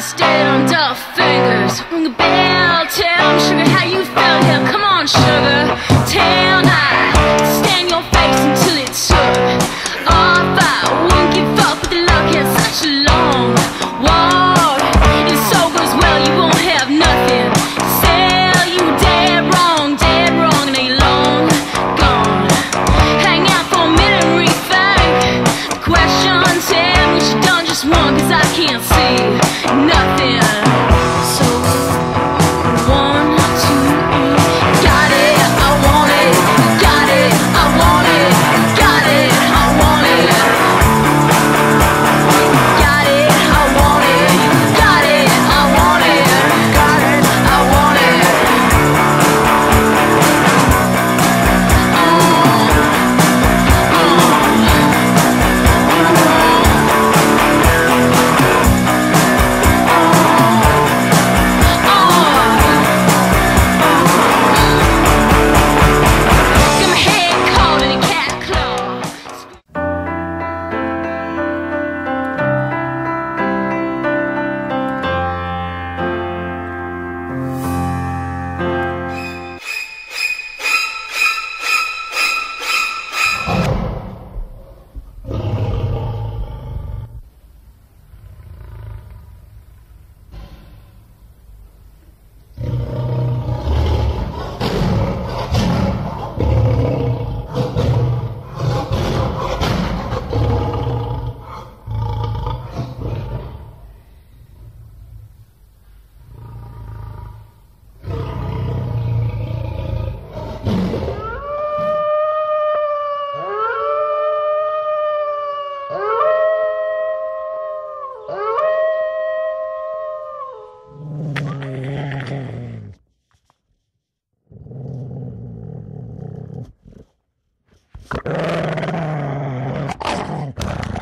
on dull fingers. Yeah.